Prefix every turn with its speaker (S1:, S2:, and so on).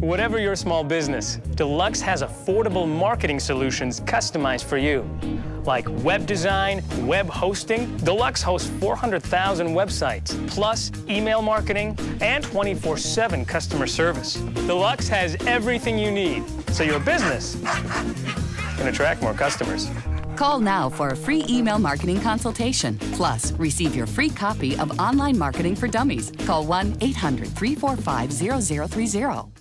S1: Whatever your small business, Deluxe has affordable marketing solutions customized for you. Like web design, web hosting, Deluxe hosts 400,000 websites, plus email marketing and 24 7 customer service. Deluxe has everything you need so your business can attract more customers.
S2: Call now for a free email marketing consultation. Plus, receive your free copy of Online Marketing for Dummies. Call 1 800 345 0030.